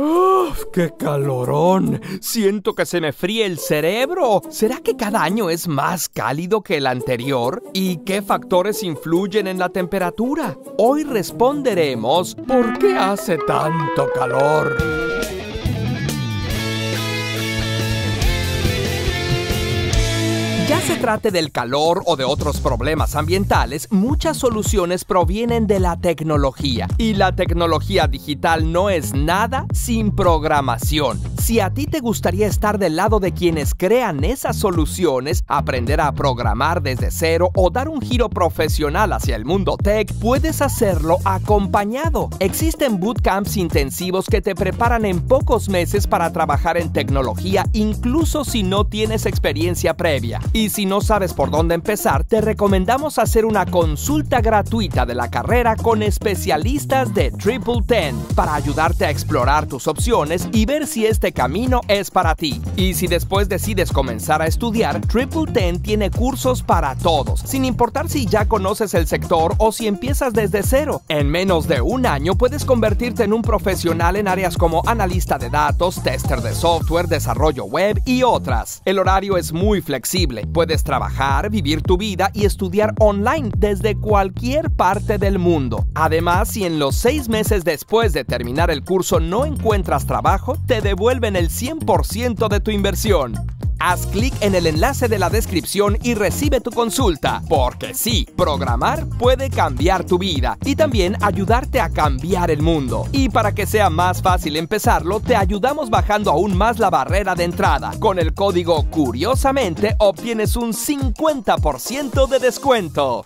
¡Uf! ¡Qué calorón! Siento que se me fríe el cerebro. ¿Será que cada año es más cálido que el anterior? ¿Y qué factores influyen en la temperatura? Hoy responderemos ¿por qué hace tanto calor? Se trate del calor o de otros problemas ambientales, muchas soluciones provienen de la tecnología. Y la tecnología digital no es nada sin programación. Si a ti te gustaría estar del lado de quienes crean esas soluciones, aprender a programar desde cero o dar un giro profesional hacia el mundo tech, puedes hacerlo acompañado. Existen bootcamps intensivos que te preparan en pocos meses para trabajar en tecnología, incluso si no tienes experiencia previa. Y si no sabes por dónde empezar, te recomendamos hacer una consulta gratuita de la carrera con especialistas de Triple Ten para ayudarte a explorar tus opciones y ver si este camino es para ti. Y si después decides comenzar a estudiar, Triple Ten tiene cursos para todos, sin importar si ya conoces el sector o si empiezas desde cero. En menos de un año puedes convertirte en un profesional en áreas como analista de datos, tester de software, desarrollo web y otras. El horario es muy flexible Puedes trabajar, vivir tu vida y estudiar online desde cualquier parte del mundo. Además, si en los seis meses después de terminar el curso no encuentras trabajo, te devuelven el 100% de tu inversión. Haz clic en el enlace de la descripción y recibe tu consulta, porque sí, programar puede cambiar tu vida y también ayudarte a cambiar el mundo. Y para que sea más fácil empezarlo, te ayudamos bajando aún más la barrera de entrada. Con el código Curiosamente obtienes un 50% de descuento.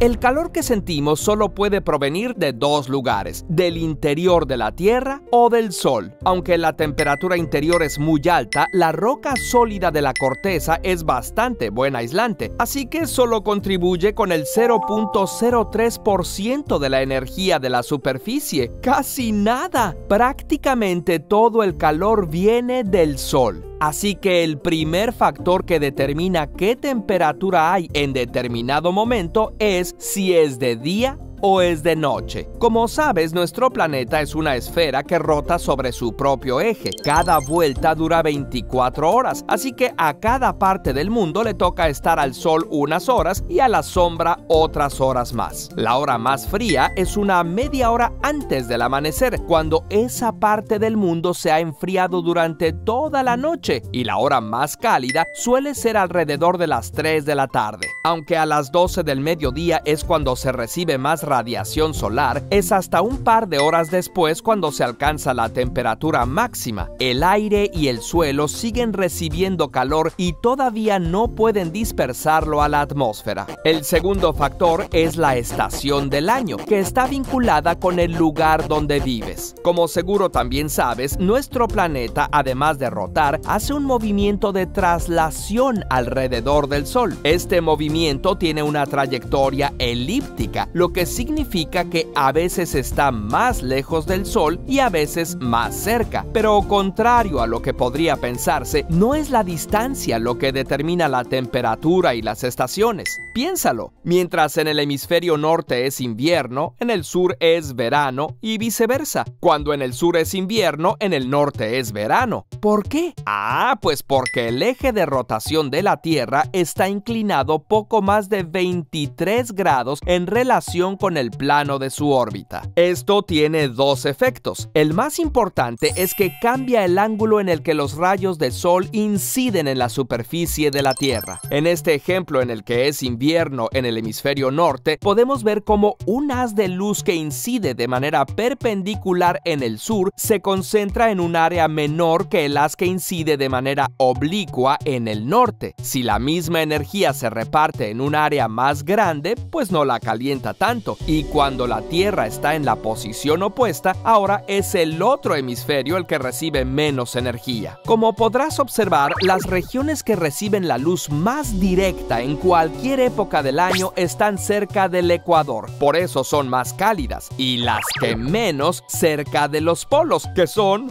El calor que sentimos solo puede provenir de dos lugares, del interior de la Tierra o del Sol. Aunque la temperatura interior es muy alta, la roca sólida de la corteza es bastante buen aislante, así que solo contribuye con el 0.03% de la energía de la superficie. Casi nada. Prácticamente todo el calor viene del Sol. Así que el primer factor que determina qué temperatura hay en determinado momento es si es de día o es de noche. Como sabes, nuestro planeta es una esfera que rota sobre su propio eje. Cada vuelta dura 24 horas, así que a cada parte del mundo le toca estar al sol unas horas y a la sombra otras horas más. La hora más fría es una media hora antes del amanecer, cuando esa parte del mundo se ha enfriado durante toda la noche, y la hora más cálida suele ser alrededor de las 3 de la tarde. Aunque a las 12 del mediodía es cuando se recibe más radiación solar, es hasta un par de horas después cuando se alcanza la temperatura máxima. El aire y el suelo siguen recibiendo calor y todavía no pueden dispersarlo a la atmósfera. El segundo factor es la estación del año, que está vinculada con el lugar donde vives. Como seguro también sabes, nuestro planeta, además de rotar, hace un movimiento de traslación alrededor del Sol. Este movimiento tiene una trayectoria elíptica, lo que significa que a veces está más lejos del Sol y a veces más cerca. Pero contrario a lo que podría pensarse, no es la distancia lo que determina la temperatura y las estaciones. Piénsalo, mientras en el hemisferio norte es invierno, en el sur es verano y viceversa. Cuando en el sur es invierno, en el norte es verano. ¿Por qué? Ah, pues porque el eje de rotación de la Tierra está inclinado poco más de 23 grados en relación con el plano de su órbita. Esto tiene dos efectos. El más importante es que cambia el ángulo en el que los rayos del Sol inciden en la superficie de la Tierra. En este ejemplo en el que es invierno en el hemisferio norte, podemos ver cómo un haz de luz que incide de manera perpendicular en el sur se concentra en un área menor que el haz que incide de manera oblicua en el norte. Si la misma energía se reparte en un área más grande, pues no la calienta tanto. Y cuando la Tierra está en la posición opuesta, ahora es el otro hemisferio el que recibe menos energía. Como podrás observar, las regiones que reciben la luz más directa en cualquier época del año están cerca del ecuador, por eso son más cálidas, y las que menos cerca de los polos, que son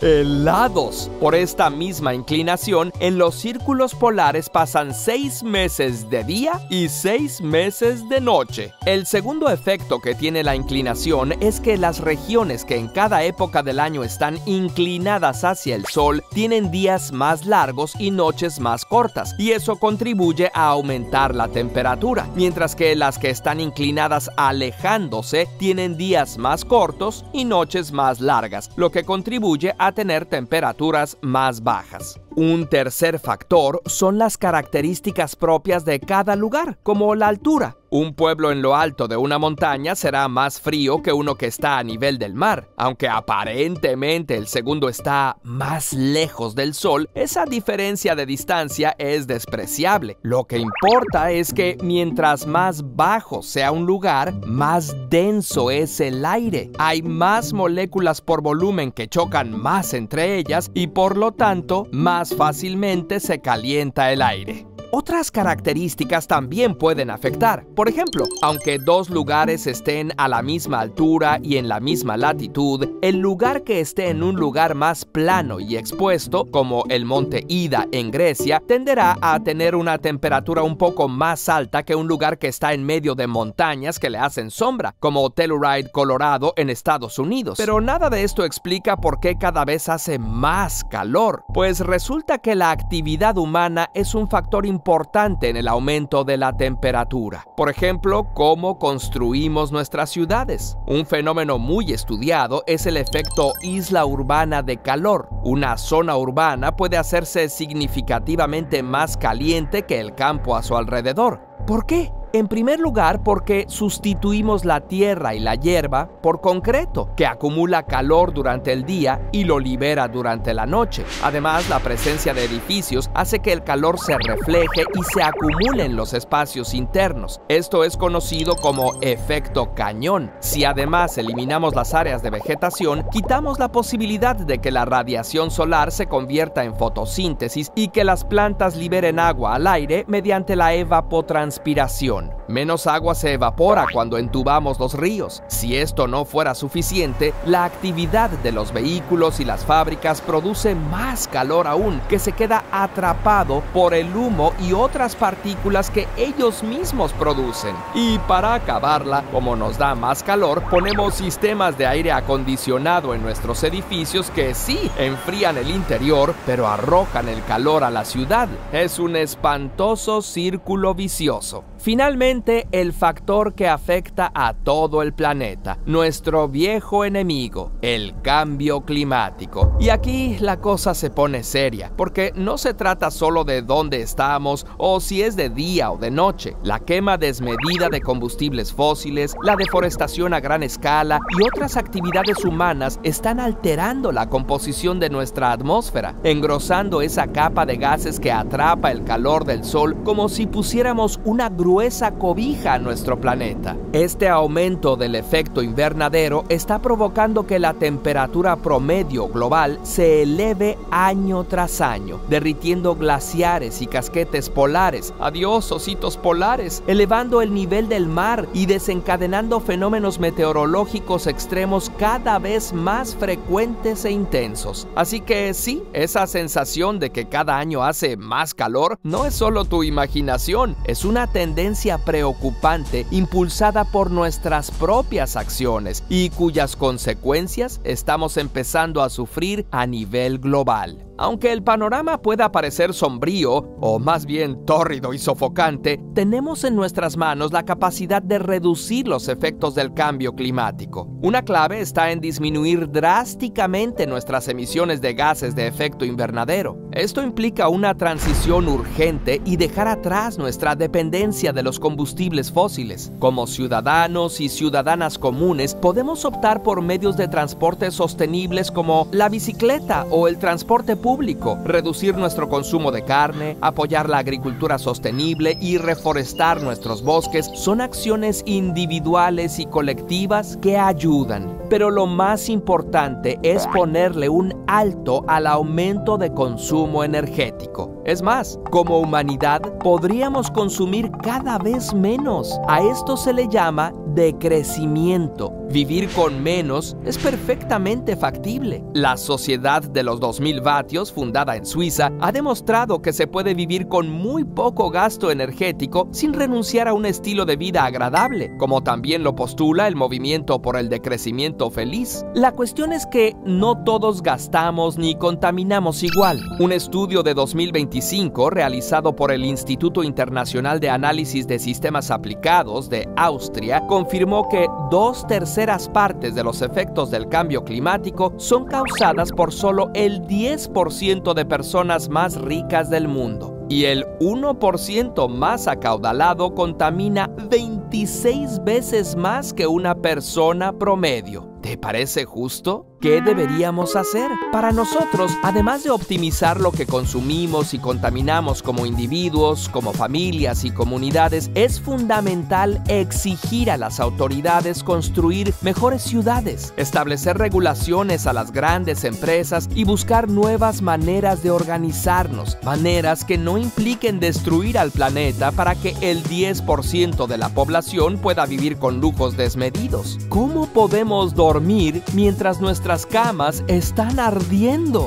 helados. Por esta misma inclinación, en los círculos polares pasan seis meses de día y seis meses de noche. El segundo efecto que tiene la inclinación es que las regiones que en cada época del año están inclinadas hacia el sol tienen días más largos y noches más cortas, y eso contribuye a aumentar la temperatura, mientras que las que están inclinadas alejándose tienen días más cortos y noches más largas, lo que contribuye a tener temperaturas más bajas. Un tercer factor son las características propias de cada lugar, como la altura. Un pueblo en lo alto de una montaña será más frío que uno que está a nivel del mar. Aunque aparentemente el segundo está más lejos del sol, esa diferencia de distancia es despreciable. Lo que importa es que mientras más bajo sea un lugar, más denso es el aire. Hay más moléculas por volumen que chocan más entre ellas y por lo tanto más fácilmente se calienta el aire. Otras características también pueden afectar. Por ejemplo, aunque dos lugares estén a la misma altura y en la misma latitud, el lugar que esté en un lugar más plano y expuesto, como el monte Ida en Grecia, tenderá a tener una temperatura un poco más alta que un lugar que está en medio de montañas que le hacen sombra, como Telluride, Colorado, en Estados Unidos. Pero nada de esto explica por qué cada vez hace más calor, pues resulta que la actividad humana es un factor importante importante en el aumento de la temperatura. Por ejemplo, cómo construimos nuestras ciudades. Un fenómeno muy estudiado es el efecto isla urbana de calor. Una zona urbana puede hacerse significativamente más caliente que el campo a su alrededor. ¿Por qué? En primer lugar, porque sustituimos la tierra y la hierba por concreto, que acumula calor durante el día y lo libera durante la noche. Además, la presencia de edificios hace que el calor se refleje y se acumule en los espacios internos. Esto es conocido como efecto cañón. Si además eliminamos las áreas de vegetación, quitamos la posibilidad de que la radiación solar se convierta en fotosíntesis y que las plantas liberen agua al aire mediante la evapotranspiración. Millionen. Menos agua se evapora cuando entubamos los ríos. Si esto no fuera suficiente, la actividad de los vehículos y las fábricas produce más calor aún, que se queda atrapado por el humo y otras partículas que ellos mismos producen. Y para acabarla, como nos da más calor, ponemos sistemas de aire acondicionado en nuestros edificios que sí enfrían el interior, pero arrojan el calor a la ciudad. Es un espantoso círculo vicioso. Finalmente, el factor que afecta a todo el planeta, nuestro viejo enemigo, el cambio climático. Y aquí la cosa se pone seria, porque no se trata solo de dónde estamos o si es de día o de noche. La quema desmedida de combustibles fósiles, la deforestación a gran escala y otras actividades humanas están alterando la composición de nuestra atmósfera, engrosando esa capa de gases que atrapa el calor del sol como si pusiéramos una grúa esa cobija a nuestro planeta. Este aumento del efecto invernadero está provocando que la temperatura promedio global se eleve año tras año, derritiendo glaciares y casquetes polares, adiós ositos polares, elevando el nivel del mar y desencadenando fenómenos meteorológicos extremos cada vez más frecuentes e intensos. Así que sí, esa sensación de que cada año hace más calor no es solo tu imaginación, es una tendencia preocupante impulsada por nuestras propias acciones y cuyas consecuencias estamos empezando a sufrir a nivel global. Aunque el panorama pueda parecer sombrío, o más bien tórrido y sofocante, tenemos en nuestras manos la capacidad de reducir los efectos del cambio climático. Una clave está en disminuir drásticamente nuestras emisiones de gases de efecto invernadero. Esto implica una transición urgente y dejar atrás nuestra dependencia de los combustibles fósiles. Como ciudadanos y ciudadanas comunes, podemos optar por medios de transporte sostenibles como la bicicleta o el transporte público reducir nuestro consumo de carne, apoyar la agricultura sostenible y reforestar nuestros bosques son acciones individuales y colectivas que ayudan. Pero lo más importante es ponerle un alto al aumento de consumo energético. Es más, como humanidad podríamos consumir cada vez menos. A esto se le llama decrecimiento. Vivir con menos es perfectamente factible. La Sociedad de los 2000 vatios, fundada en Suiza, ha demostrado que se puede vivir con muy poco gasto energético sin renunciar a un estilo de vida agradable, como también lo postula el movimiento por el decrecimiento feliz. La cuestión es que no todos gastamos ni contaminamos igual. Un estudio de 2025 realizado por el Instituto Internacional de Análisis de Sistemas Aplicados de Austria confirmó que dos terceras partes de los efectos del cambio climático son causadas por solo el 10% de personas más ricas del mundo. Y el 1% más acaudalado contamina 26 veces más que una persona promedio. ¿Te parece justo? ¿Qué deberíamos hacer? Para nosotros, además de optimizar lo que consumimos y contaminamos como individuos, como familias y comunidades, es fundamental exigir a las autoridades construir mejores ciudades, establecer regulaciones a las grandes empresas y buscar nuevas maneras de organizarnos, maneras que no impliquen destruir al planeta para que el 10% de la población pueda vivir con lujos desmedidos. ¿Cómo podemos dormir mientras nuestras camas están ardiendo.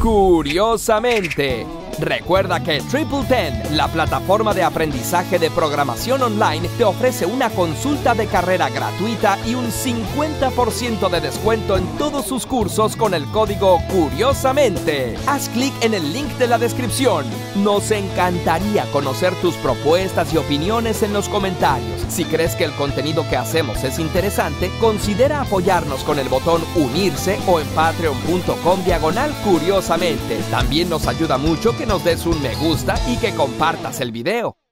Curiosamente, Recuerda que Triple Ten, la plataforma de aprendizaje de programación online, te ofrece una consulta de carrera gratuita y un 50% de descuento en todos sus cursos con el código Curiosamente. Haz clic en el link de la descripción. Nos encantaría conocer tus propuestas y opiniones en los comentarios. Si crees que el contenido que hacemos es interesante, considera apoyarnos con el botón unirse o en patreon.com diagonal curiosamente. También nos ayuda mucho que nos des un me gusta y que compartas el video.